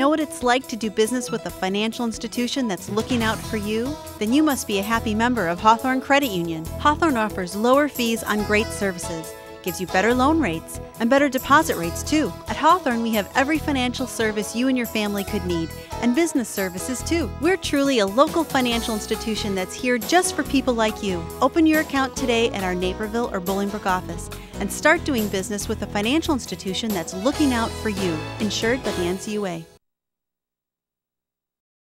Know what it's like to do business with a financial institution that's looking out for you? Then you must be a happy member of Hawthorne Credit Union. Hawthorne offers lower fees on great services, gives you better loan rates, and better deposit rates too. At Hawthorne, we have every financial service you and your family could need, and business services too. We're truly a local financial institution that's here just for people like you. Open your account today at our Naperville or Bolingbrook office and start doing business with a financial institution that's looking out for you. Insured by the NCUA.